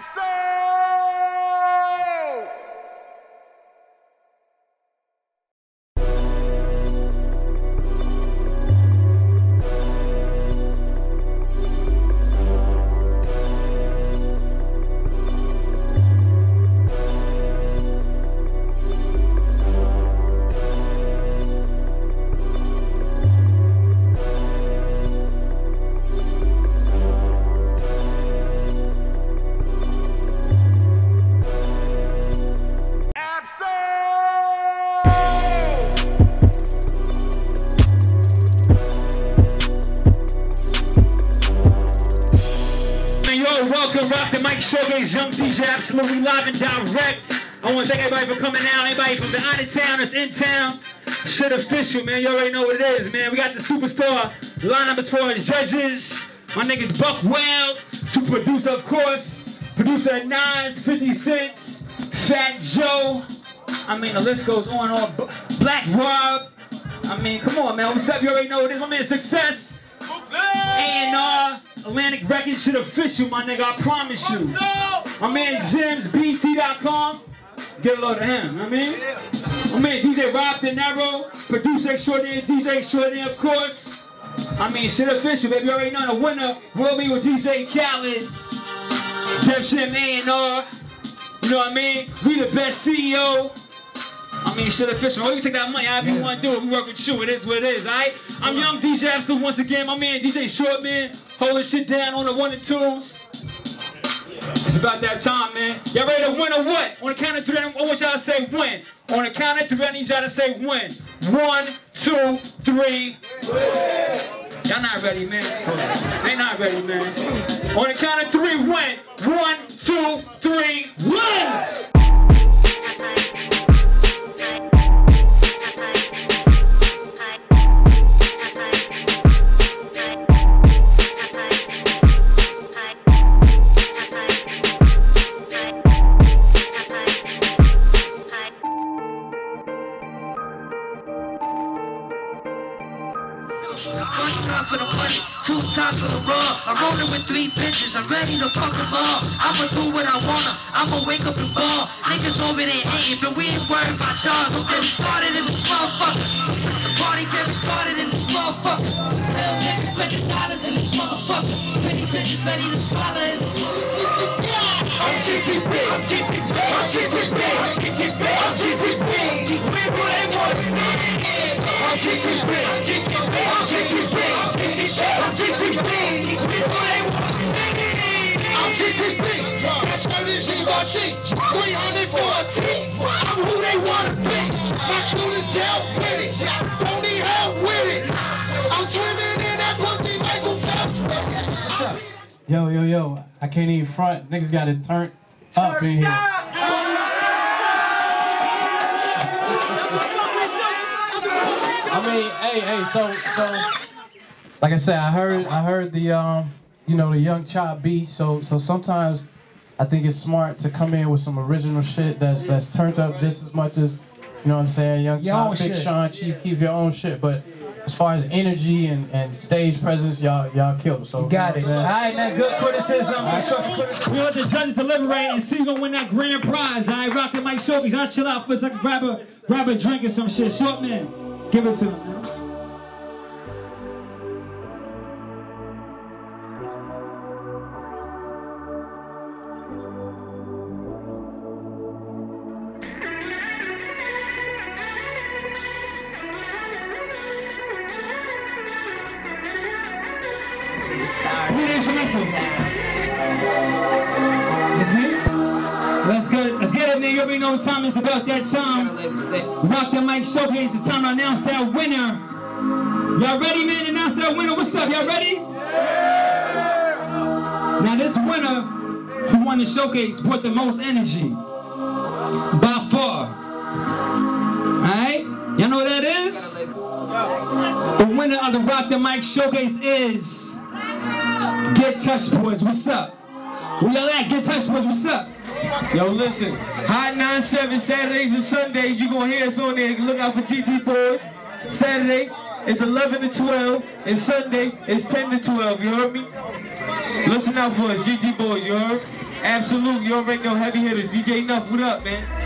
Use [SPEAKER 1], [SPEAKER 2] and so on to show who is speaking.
[SPEAKER 1] Thompson! Welcome, Rock the Mic Showcase, Young DJ, absolutely live and direct. I want to thank everybody for coming out, everybody from the out of town that's in town. Shit official, man. You already know what it is, man. We got the superstar lineup as far as judges. My nigga Buck Wild, super producer, of course. Producer Nas, 50 Cents, Fat Joe. I mean, the list goes on and on. Black Rob. I mean, come on, man. What's up? You already know what it is. My man Success. A&R, Atlantic Records, shit official, my nigga. I promise you. My man Jim's BT.com. Get a load of him, I mean? My man DJ Rob De Niro, producer extraordinaire, DJ extraordinaire, of course. I mean, shit official, baby. You already know the winner will be with DJ Khaled, Def Jam A&R. You know what I mean? We the best CEO. I mean, shit official. Oh, you take that money, however you want to do it. We work with you. It is what it is, alright? I'm Young DJ Absolut once again. My man DJ Shortman holding shit down on the one and twos. It's about that time, man. Y'all ready to win or what? On the count of three, I want y'all to say win. On the count of three, I need y'all to say win. One, two, three. Y'all not ready, man. They not ready, man. On the count of three, win. One,
[SPEAKER 2] One time for the money, two times for the raw. I'm rolling with three bitches, I'm ready to fuck them all. I'ma do what I wanna, I'ma wake up and ball. Niggas over there hating, but we ain't worried about y'all. Don't get me started in this motherfucker. The party get started in this motherfucker. Hell niggas spending dollars in this motherfucker. Pretty bitches ready to swallow in this motherfucker. I'm GTB, I'm GTB, I'm GTB, I'm GTB, I'm GTB. GTB, GTB, who they want to see? I'm GTB. Fresh Curtis, Givenchy, 300 for a T. I'm who they wanna be. My shooters dealt with it. Don't need help with it. I'm swimming in that pussy Michael Phelps.
[SPEAKER 3] Yo, yo, yo. I can't even front. Niggas got it turned up in here. I mean, hey, hey, so so like I said, I heard I heard the um you know the young chop beat, so so sometimes I think it's smart to come in with some original shit that's that's turned up just as much as you know what I'm saying, young
[SPEAKER 1] Your own
[SPEAKER 3] chop, Big
[SPEAKER 1] shit.
[SPEAKER 3] Sean, Chief Keef your own shit, but as far as energy and, and stage presence, y'all y'all killed. So
[SPEAKER 1] Got
[SPEAKER 3] you
[SPEAKER 1] it.
[SPEAKER 3] know
[SPEAKER 1] All
[SPEAKER 3] what I'm
[SPEAKER 1] right, now good criticism. We let the judges deliberate and see who gonna win that grand prize. All right, rock the mic showcase. Y'all chill out for a second. Grab a grab a drink or some shit. Short man, give us to him. Man. Who the instrumental? It's me? Let's get it. Let's get it, man. You already know what time it's about that time. Rock the mic showcase. It's time to announce that winner. Y'all ready, man? Announce that winner. What's up? Y'all ready? Yeah. Now this winner who won the showcase brought the most energy. By far. Alright? Y'all know what that is? The winner of the Rock the Mic showcase is Get Touch Boys. What's up? Where y'all at? Get Touch Boys. What's up?
[SPEAKER 4] Yo, listen, Hot 97 Saturdays and Sundays, you gonna hear us on there. Look out for GT Boys. Saturday, it's 11 to 12, and Sunday, it's 10 to 12. You heard me? Listen out for us, GT Boys, you heard? Absolut, you already know heavy hitters. DJ Enuff, what up, man?